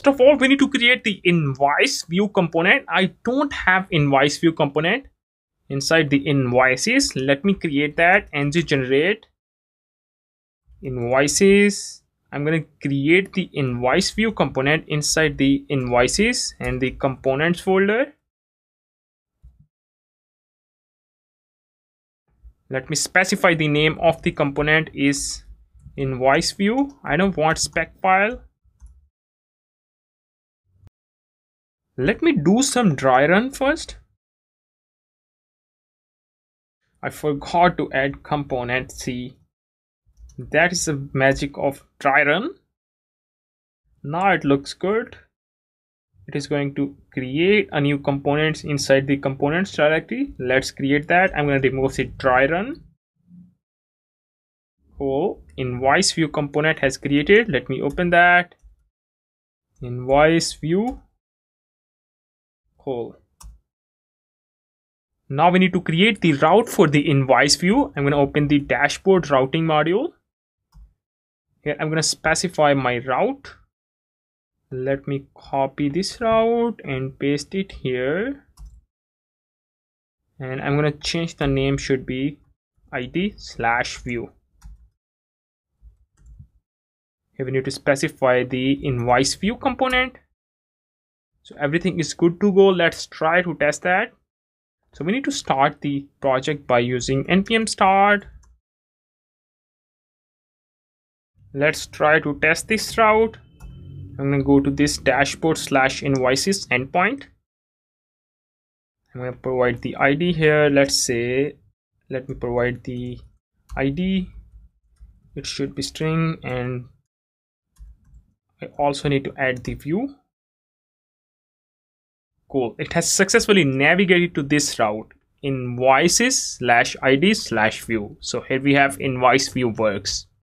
First of all, we need to create the invoice view component. I don't have invoice view component inside the invoices. Let me create that ng generate invoices. I'm going to create the invoice view component inside the invoices and the components folder. Let me specify the name of the component is invoice view. I don't want spec file. Let me do some dry run first. I forgot to add component C. That is the magic of dry run. Now it looks good. It is going to create a new components inside the components directory. Let's create that. I'm going to remove the dry run. Cool. Invoice view component has created. Let me open that. Invoice view Cool. Now we need to create the route for the invoice view. I'm going to open the dashboard routing module. Here I'm going to specify my route. Let me copy this route and paste it here. And I'm going to change the name should be id slash view. Here we need to specify the invoice view component so everything is good to go. Let's try to test that. So we need to start the project by using npm start. Let's try to test this route. I'm going to go to this dashboard slash invoices endpoint. I'm going to provide the id here. Let's say let me provide the id it should be string and i also need to add the view Cool. It has successfully navigated to this route invoices slash id slash view. So here we have invoice view works.